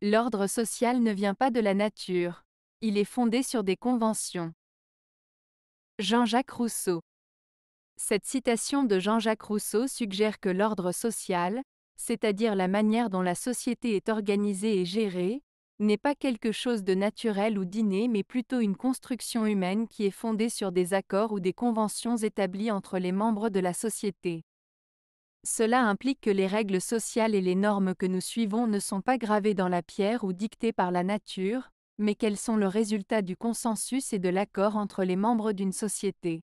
L'ordre social ne vient pas de la nature. Il est fondé sur des conventions. Jean-Jacques Rousseau Cette citation de Jean-Jacques Rousseau suggère que l'ordre social, c'est-à-dire la manière dont la société est organisée et gérée, n'est pas quelque chose de naturel ou d'inné mais plutôt une construction humaine qui est fondée sur des accords ou des conventions établies entre les membres de la société. Cela implique que les règles sociales et les normes que nous suivons ne sont pas gravées dans la pierre ou dictées par la nature, mais qu'elles sont le résultat du consensus et de l'accord entre les membres d'une société.